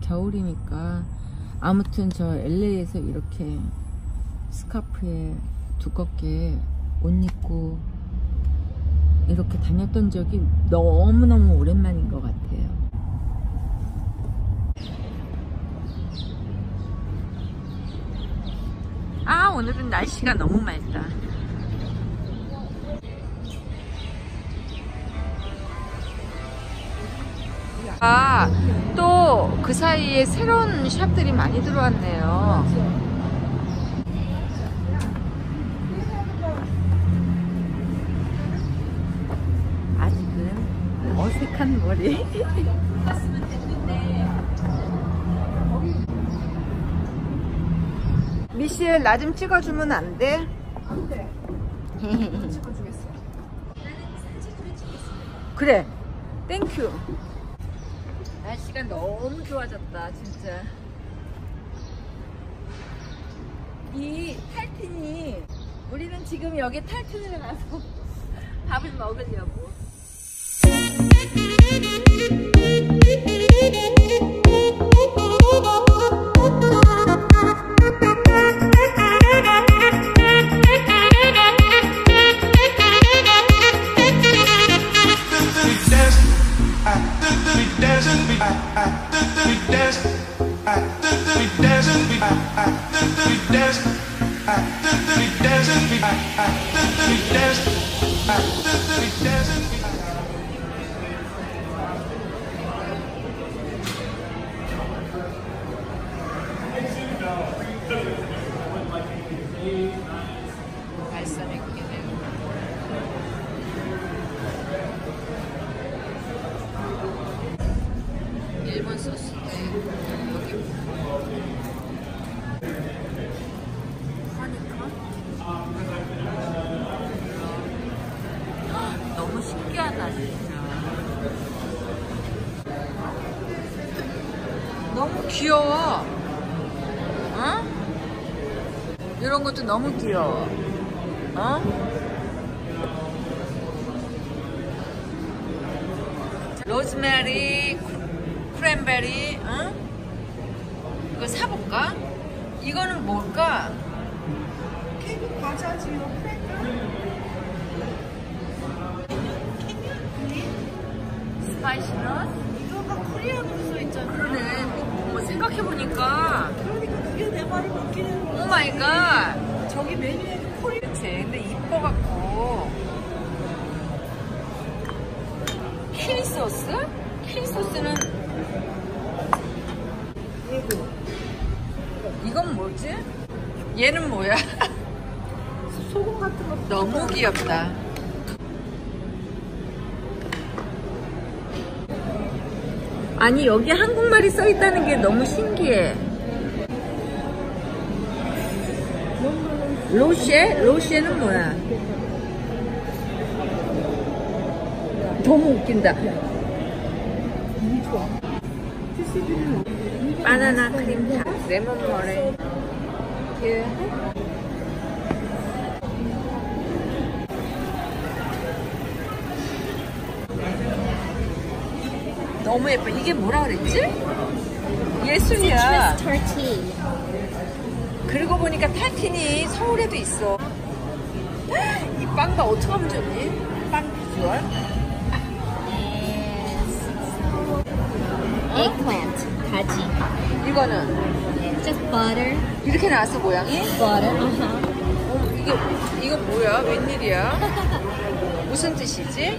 겨울이니까 아무튼 저 LA에서 이렇게 스카프에 두껍게 옷 입고 이렇게 다녔던 적이 너무너무 오랜만인 것 같아요. 아, 오늘은 날씨가 너무 맑다. 아, 또 그 사이에 새로운 샵들이 많이 들어왔네요. 아직은 어색한 머리. 미셸 나좀 찍어주면 안 돼? 안 돼. 찍어주겠어. 그래. 땡큐. 날씨가 너무 좋아졌다, 진짜. 이 탈튼이 우리는 지금 여기 탈튼을 가서 밥을 먹으려고. This city doesn't 귀여워 어? 이런 것도 너무 귀여워 어? 로즈메리, 크랜베리, 응? 이거 사볼까? 이거는 뭘까? 케이크 과자지요. 스파이시넛? 이 소스? 키리 소스는 예고. 이건 뭐지? 얘는 뭐야? 소금 같은 거. 너무 귀엽다. 아니 여기 한국말이 써 있다는 게 너무 신기해. 로쉐? 로쉐는 뭐야? 너무 웃긴다. 바나나 크림 타, 레몬 머레. 예. 너무 예뻐. 이게 뭐라 그랬지? 예술이야. 그러고 보니까 탈틴이 서울에도 있어. 이 빵가 어떻게 하면 좋니? 빵 비주얼? 이거는 Just butter. 이렇게 나왔어 모양이? Butter. Uh-huh. 어, 이게 이거 뭐야? 웬일이야? 무슨 뜻이지?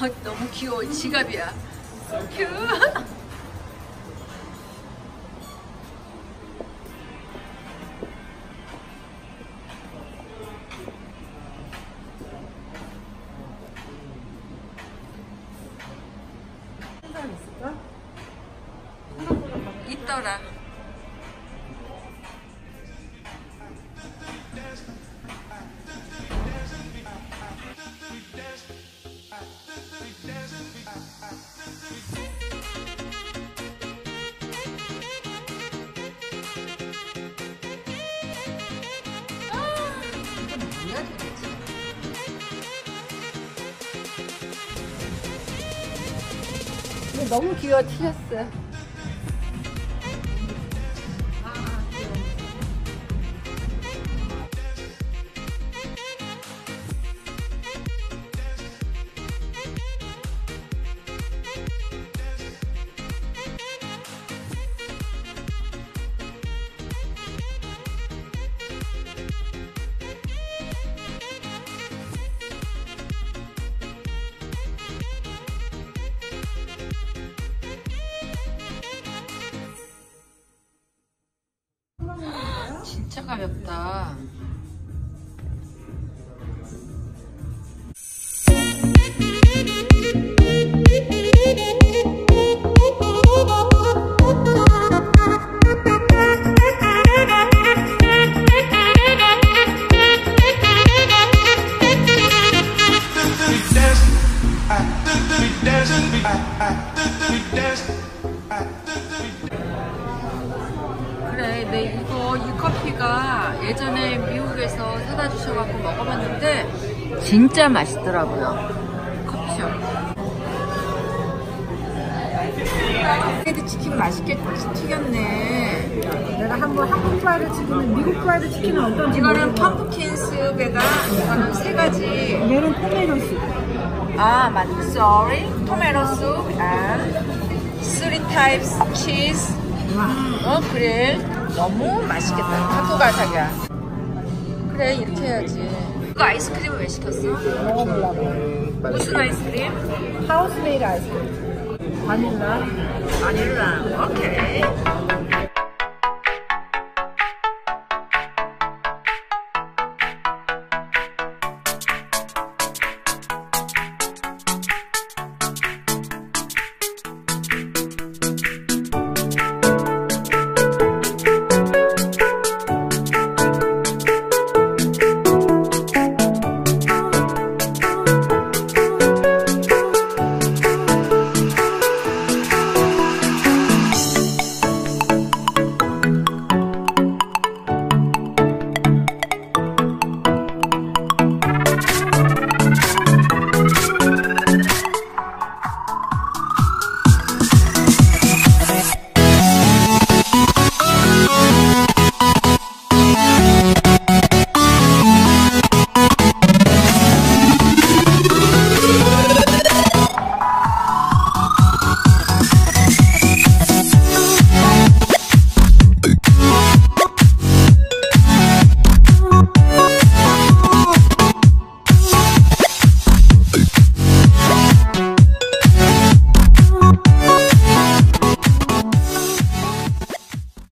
Dun, dun, 귀여워. 지갑이야. 큐. 사람 있을까? 있더라. 너무 귀여워 튀었어. 가볍다. 커피가 예전에 미국에서 사다 주셔갖고 먹어봤는데 진짜 맛있더라고요. 커피숍. 그래도 치킨 맛있게 튀겼네. 내가 한번 한국 프라이드 치킨은 미국 프라이드 치킨은 어떤지 이거는. pumpkin soup에다 이거는 세 가지. 얘는 tomato s. 아, 맞. Sorry. 토마토 soup and three types cheese. 어, 그래. 너무 맛있겠다. 가, 자기야. 그래, 이렇게 해야지. 이거 아이스크림을 왜 시켰어? 먹어보려고. 무슨 아이스크림? house made 아이스크림. 바닐라. 바닐라. 오케이.